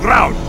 ground!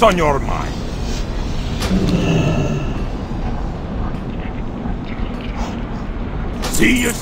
What's on your mind? See you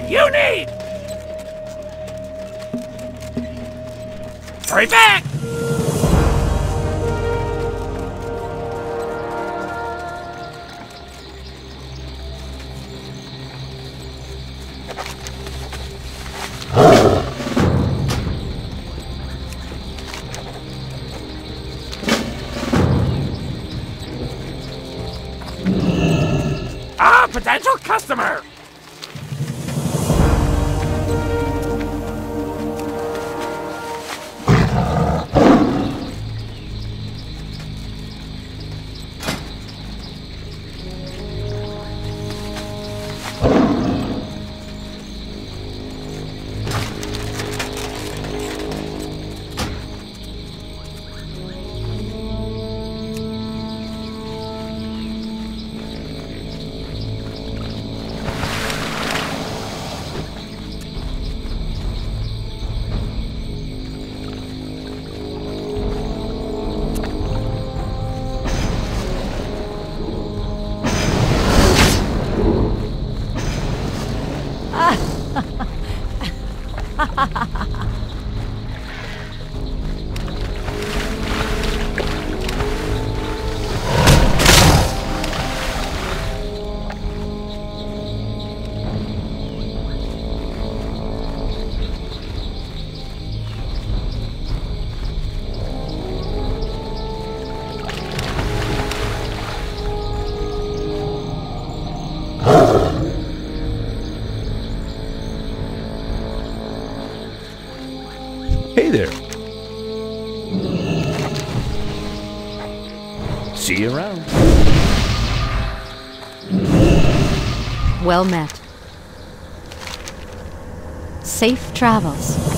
what you need! Hurry back! Ah, potential customer! See you around. Well met. Safe travels.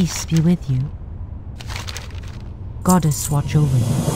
Peace be with you. Goddess watch over you.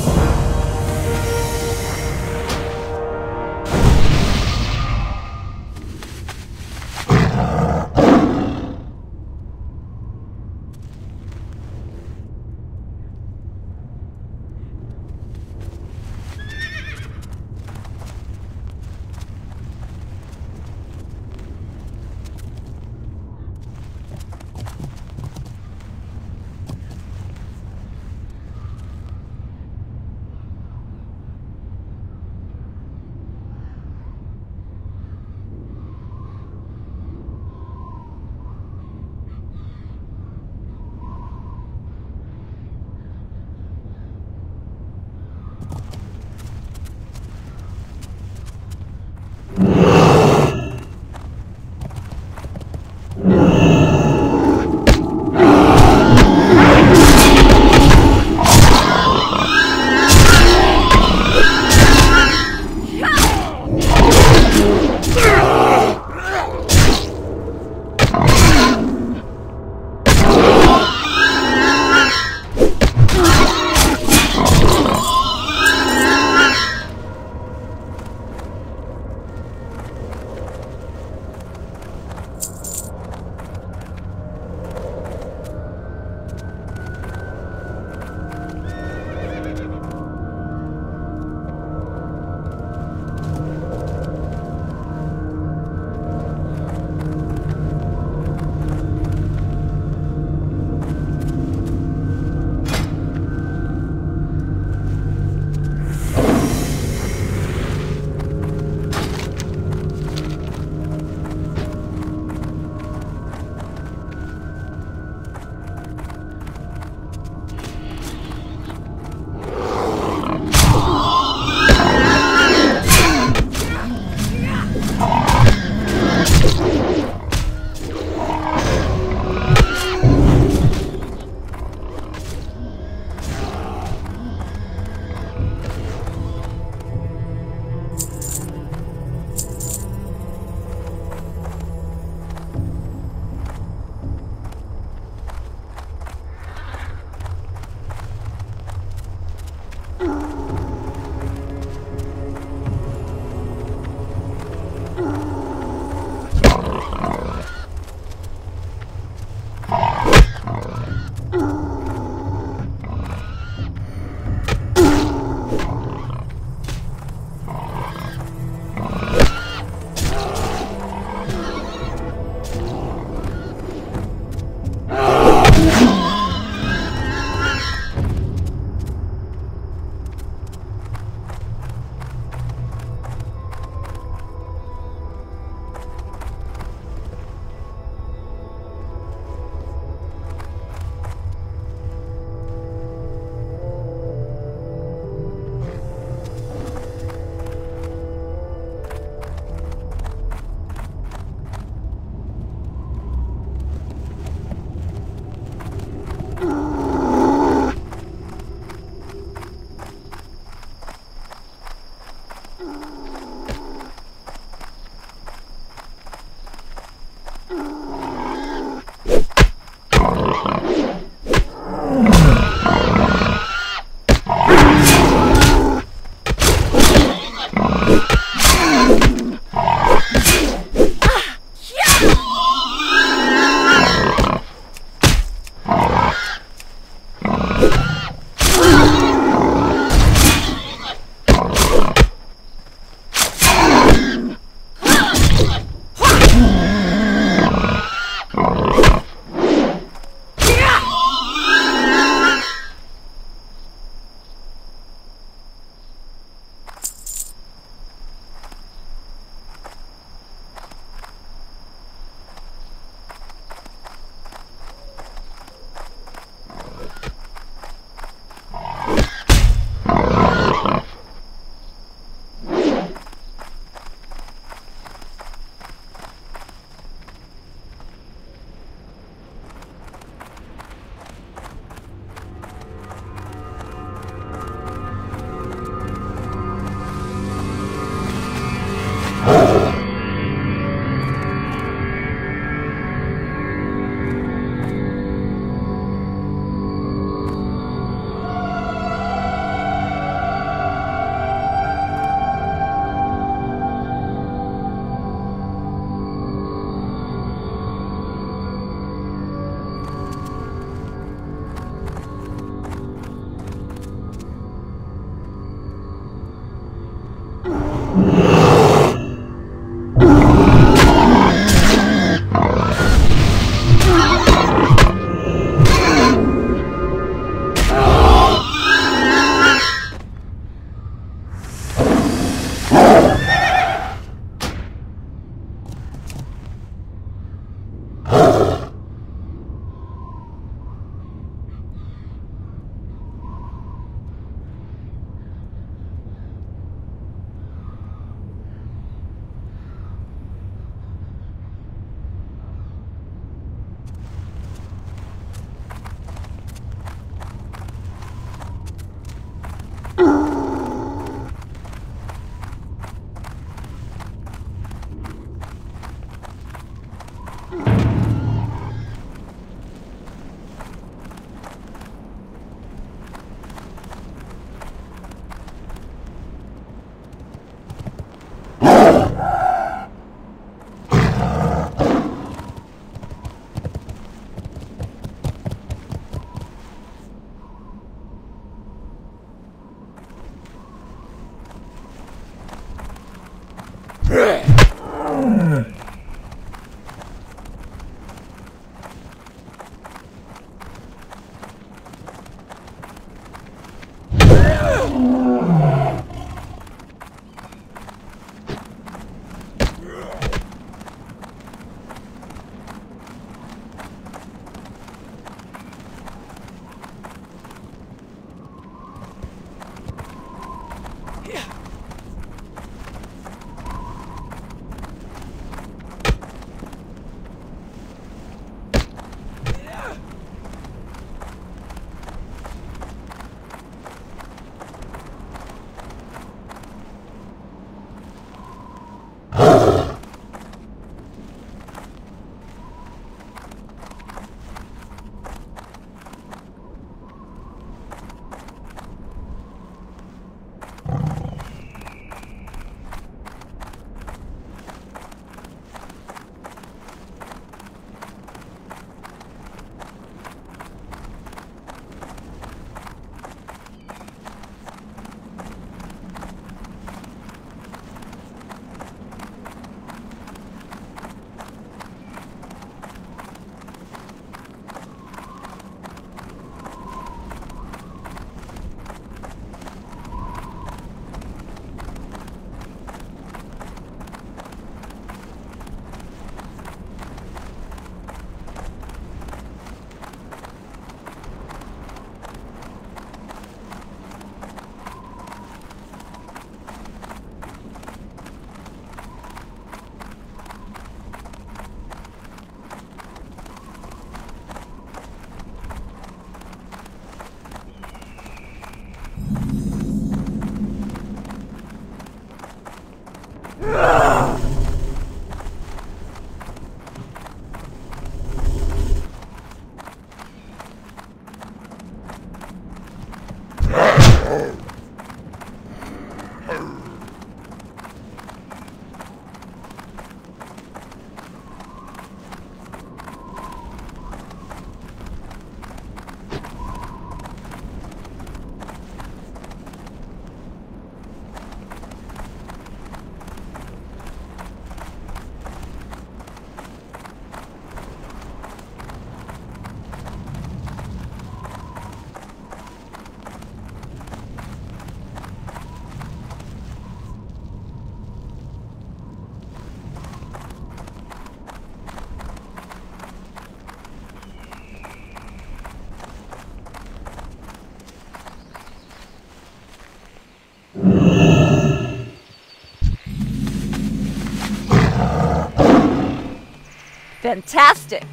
Fantastic.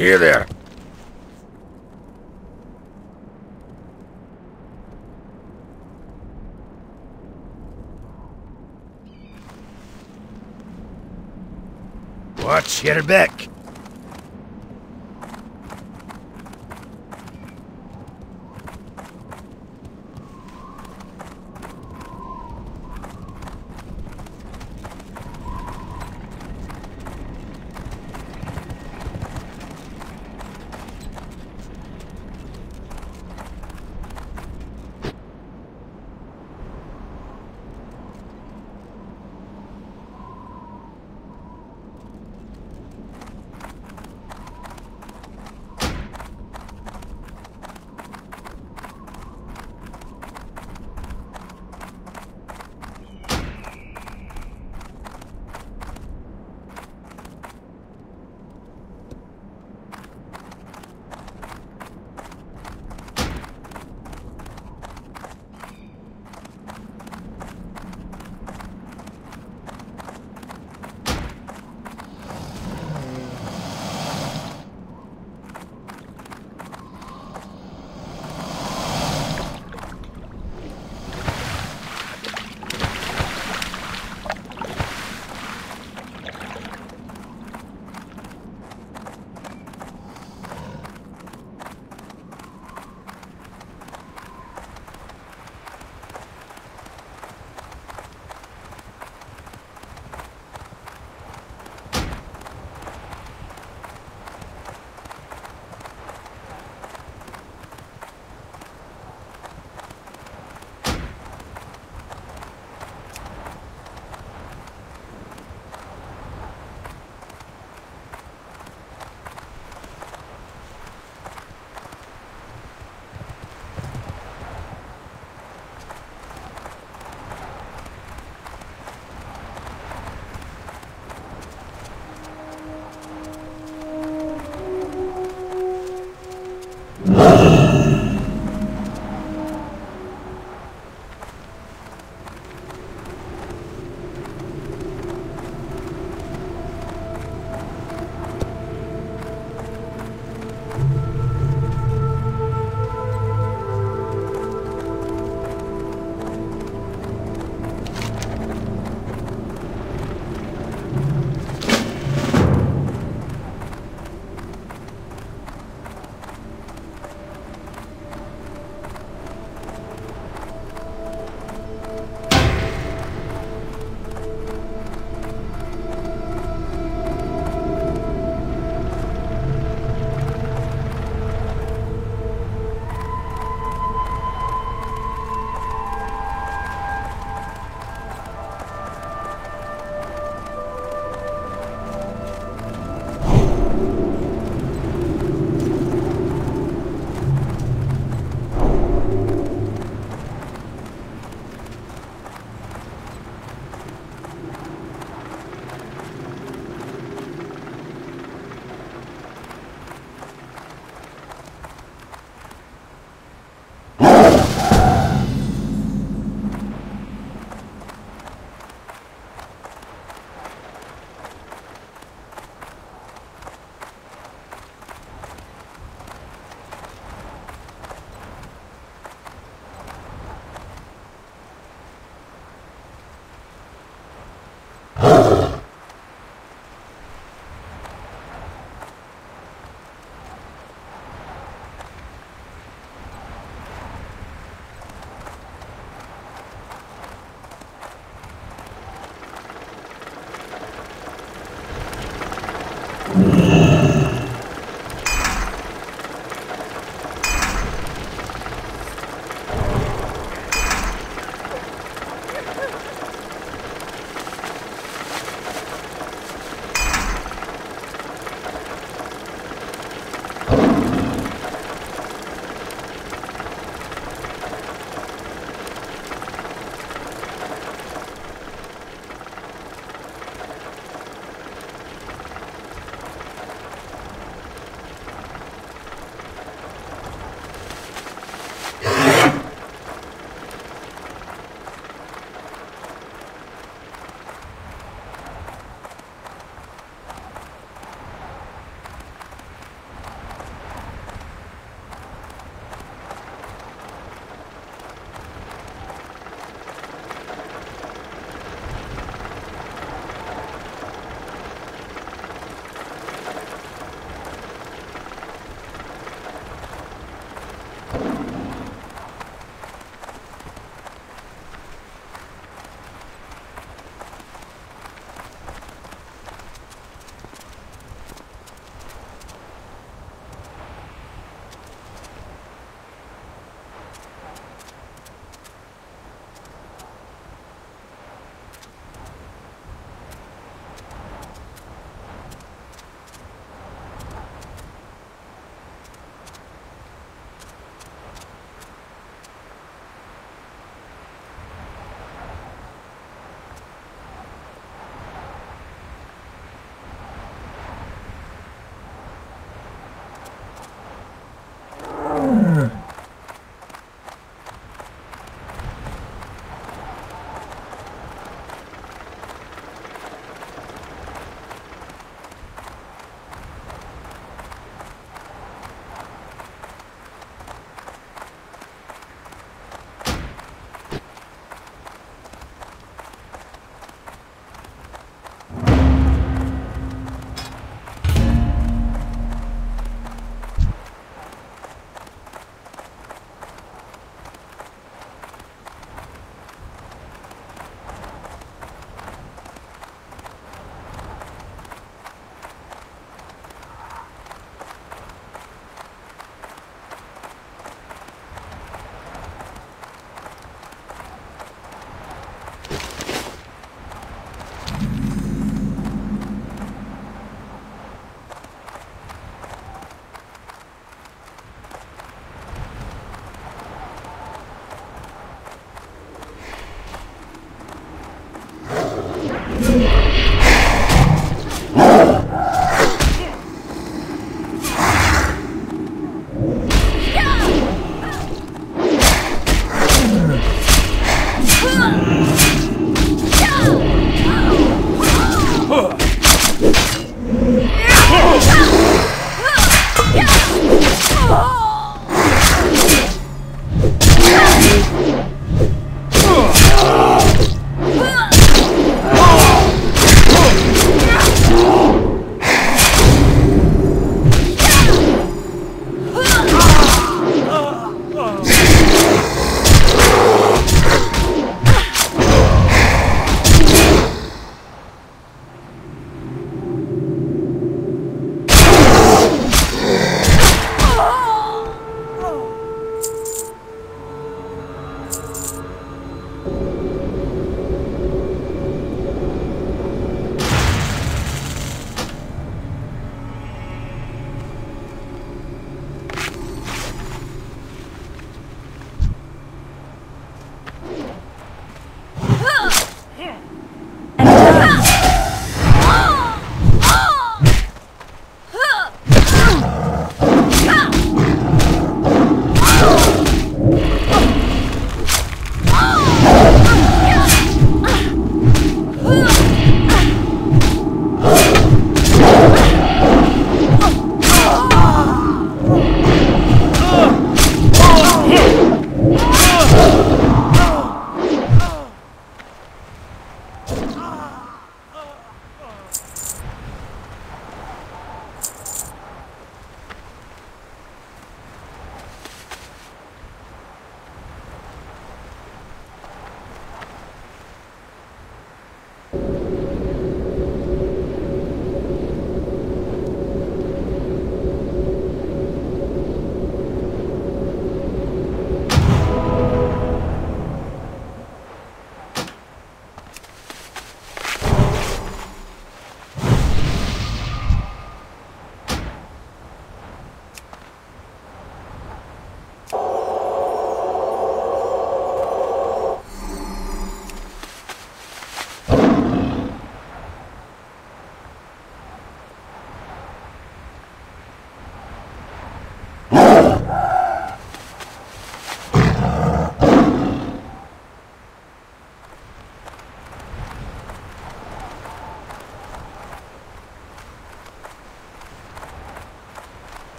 Here there. Watch your back.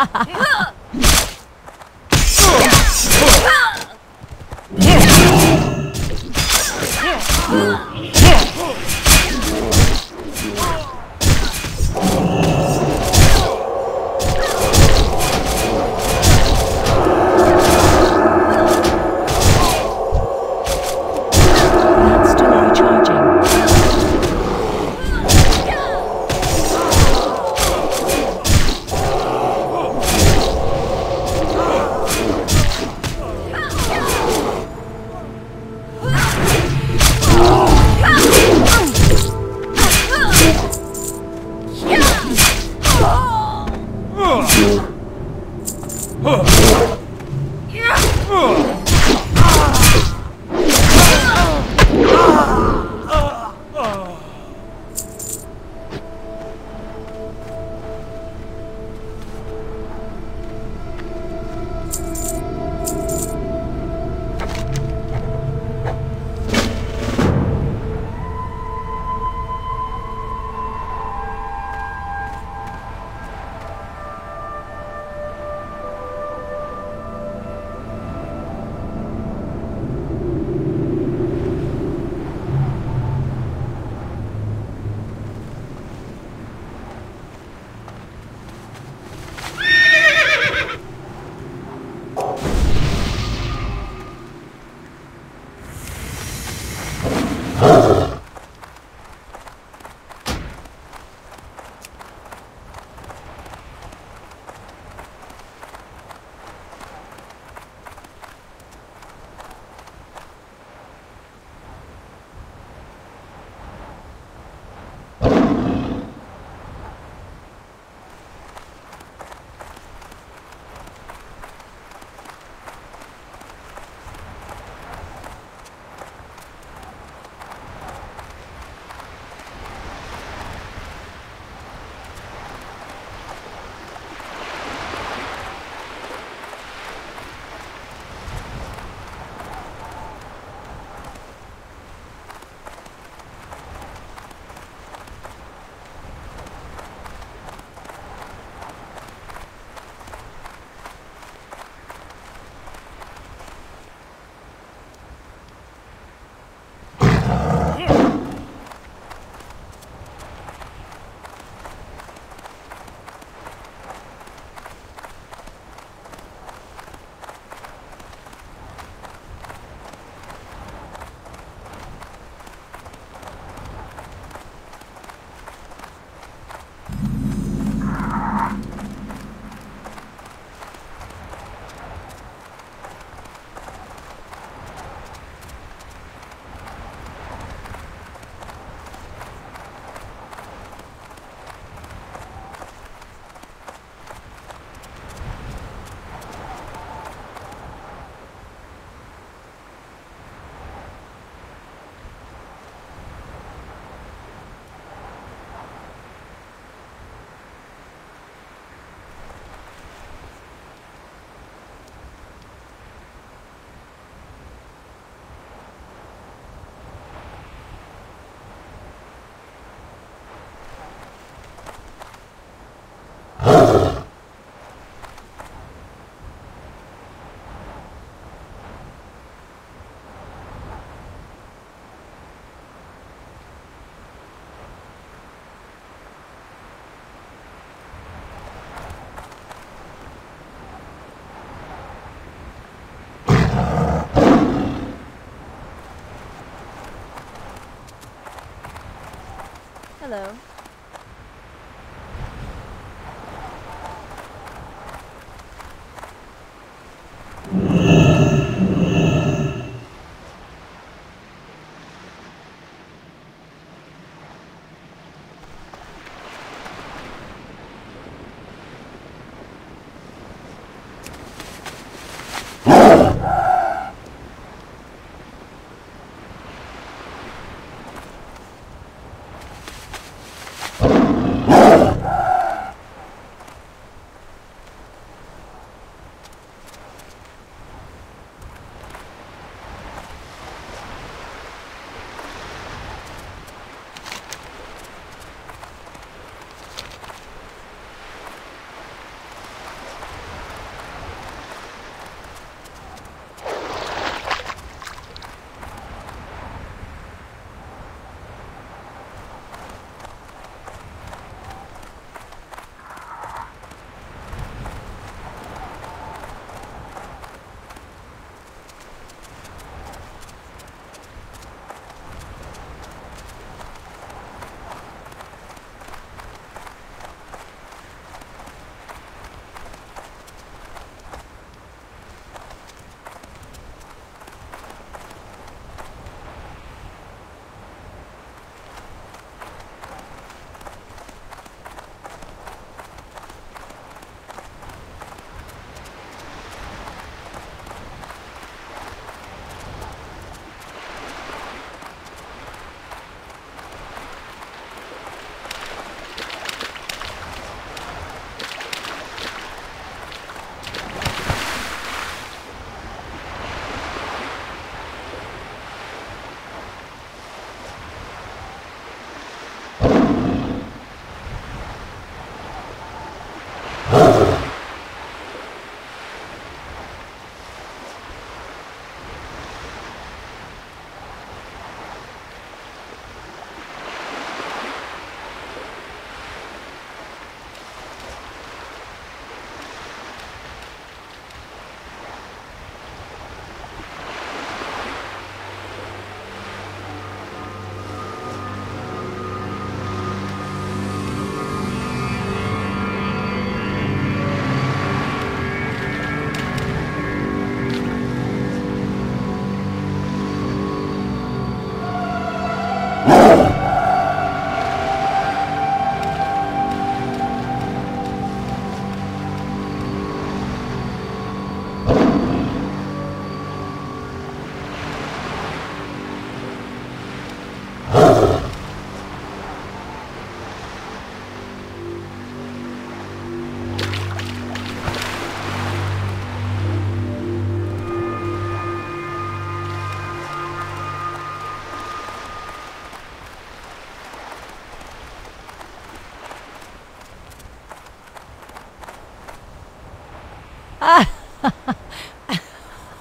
That's still recharging. Hello.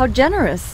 How generous.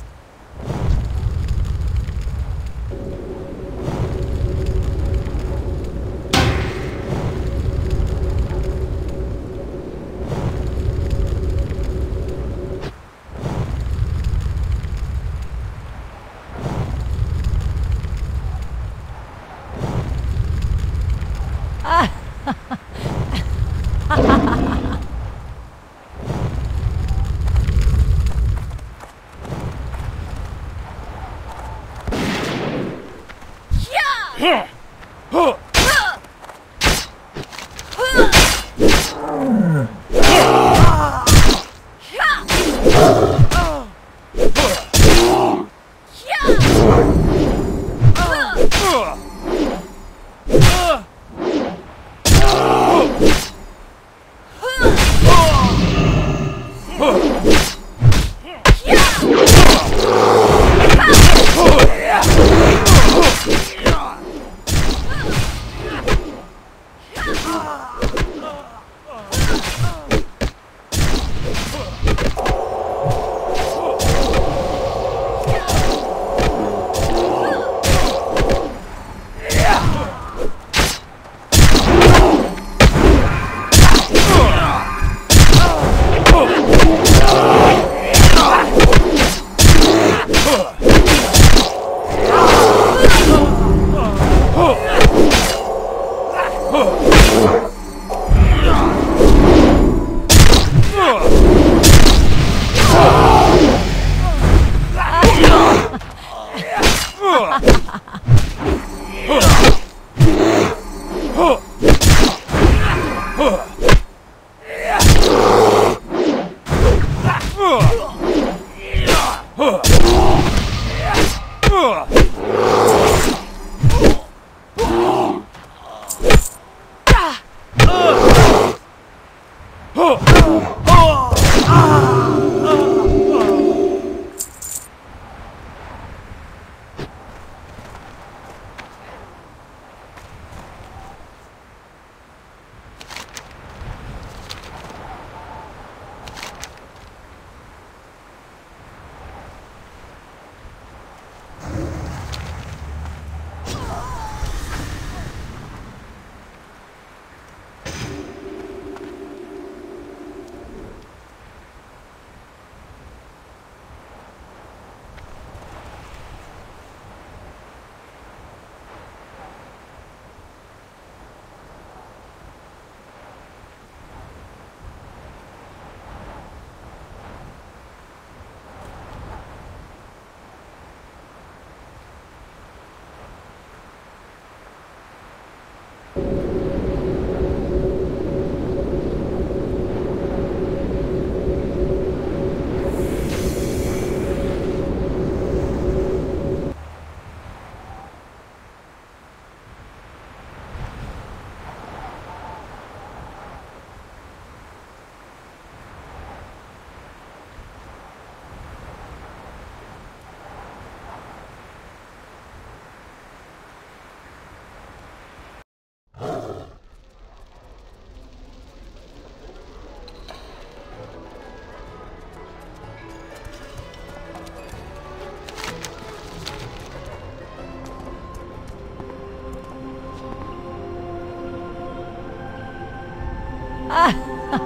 啊哈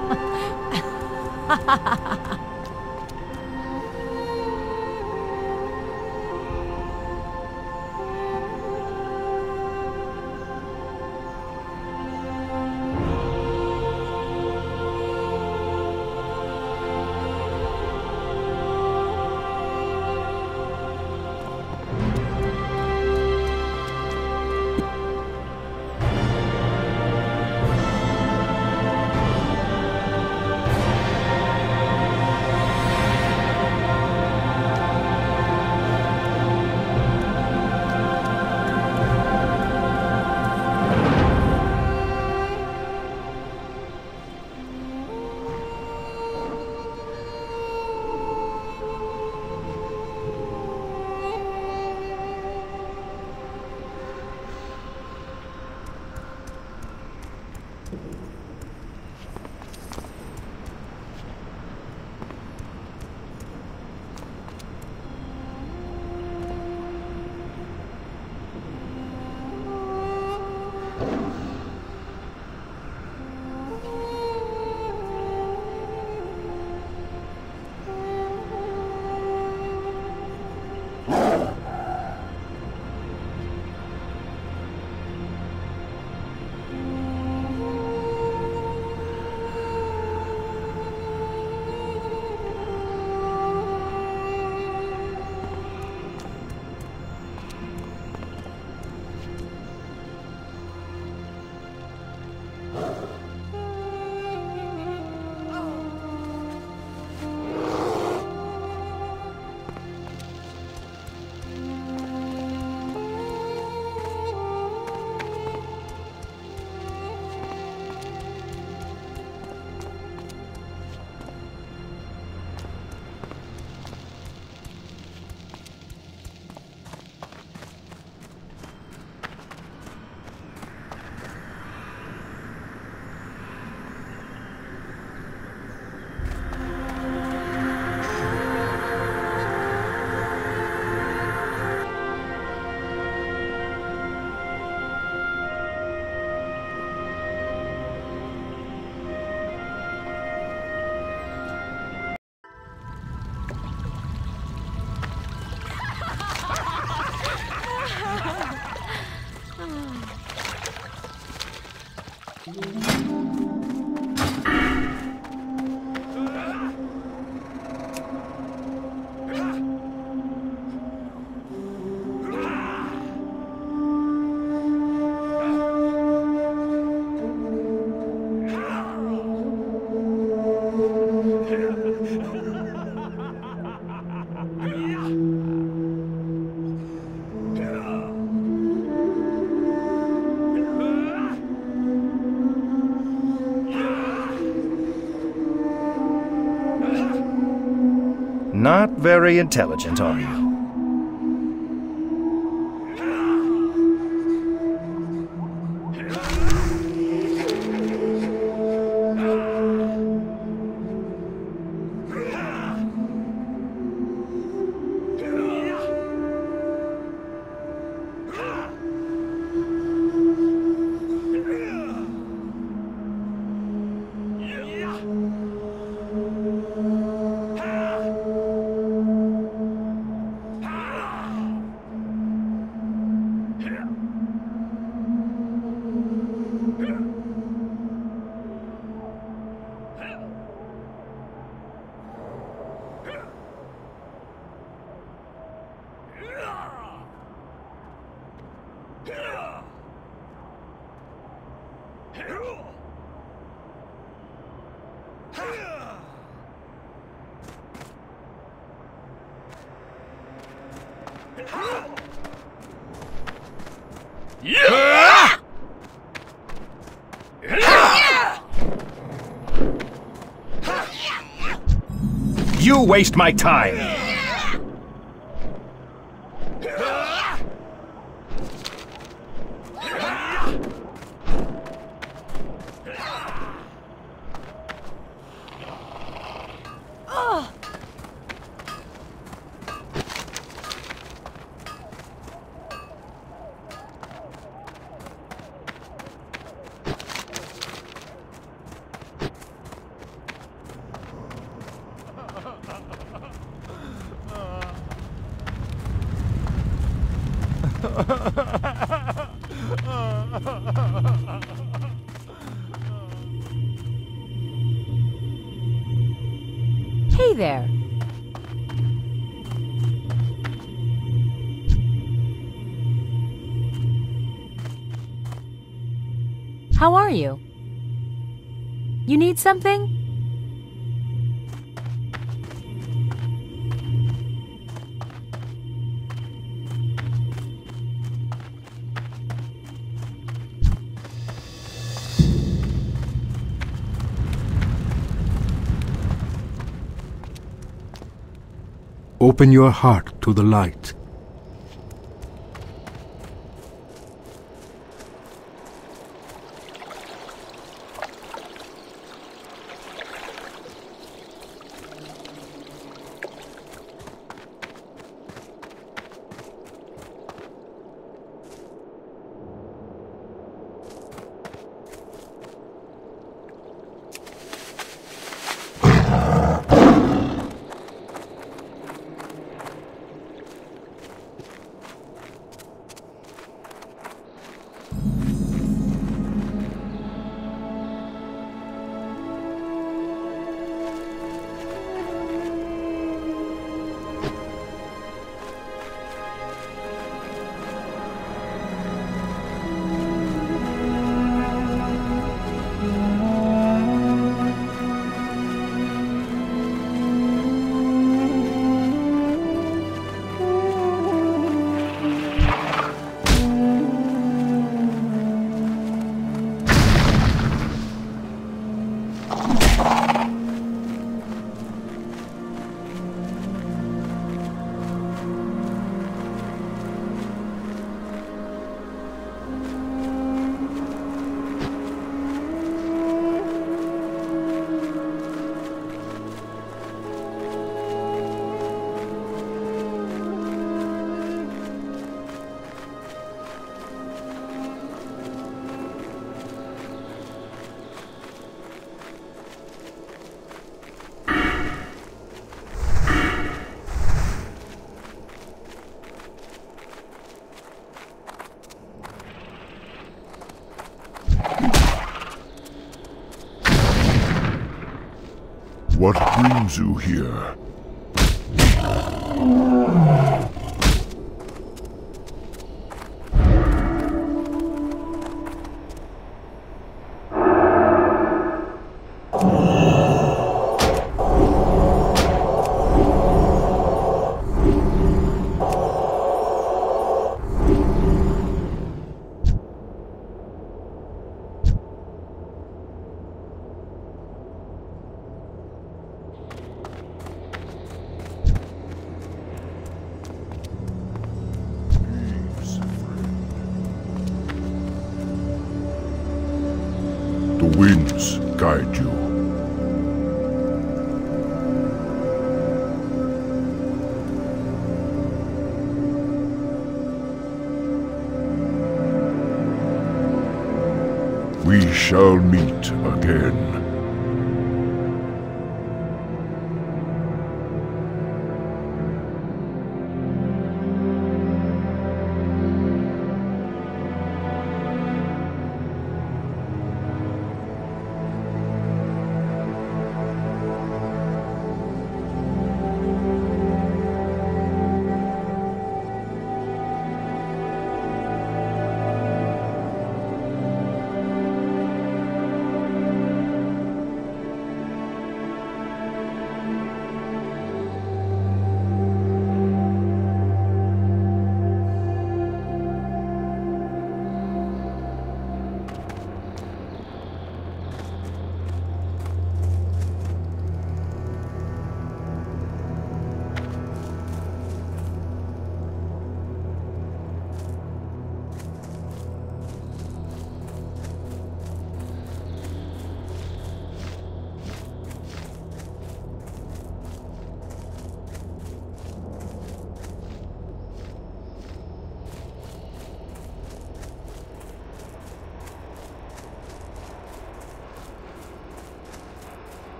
哈哈哈哈哈。Not very intelligent, are you? Waste my time! Something? Open your heart to the light. You here?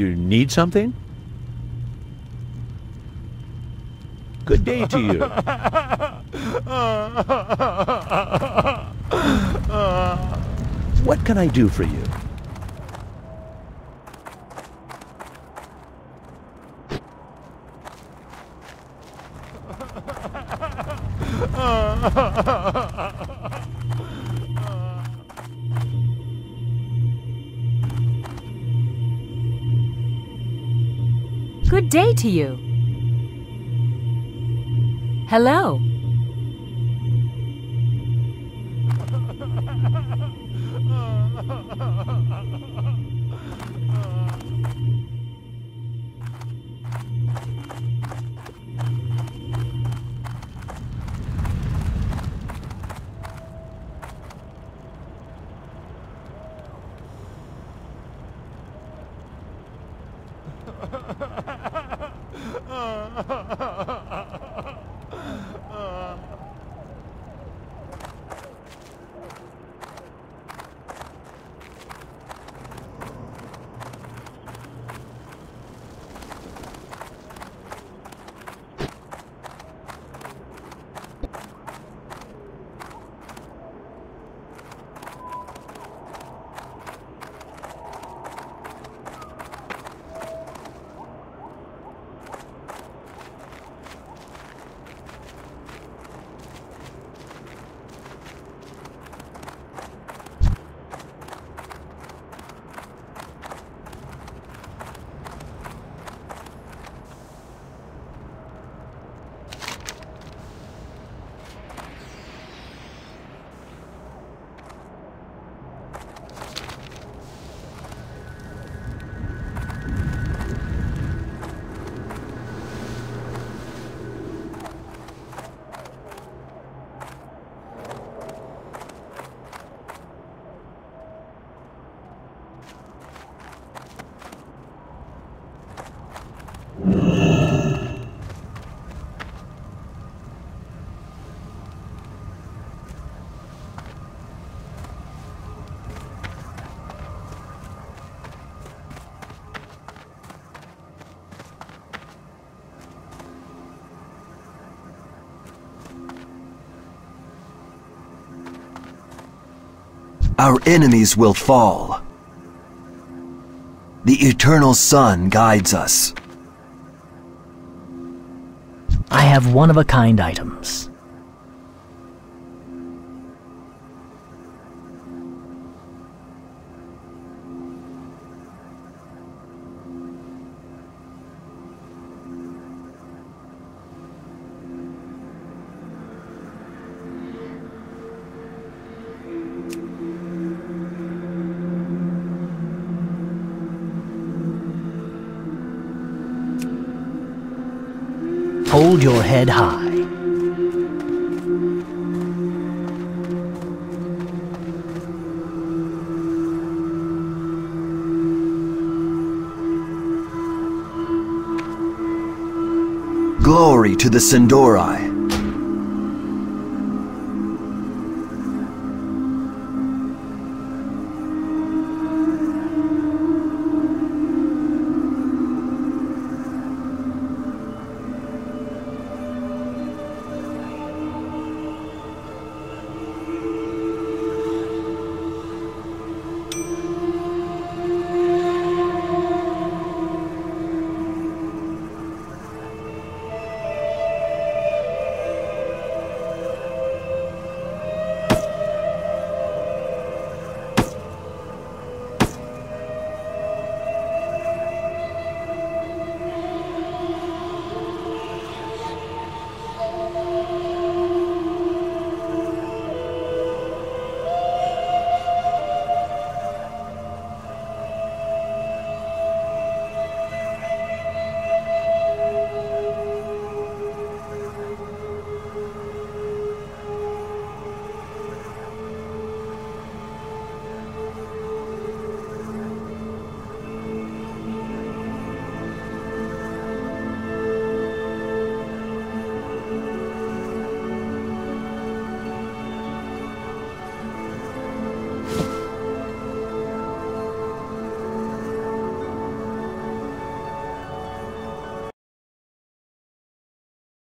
You need something? Good day to you. What can I do for you? say to you? Hello. our enemies will fall. The eternal sun guides us. I have one-of-a-kind items. Hold your head high. Glory to the Sin'dorei.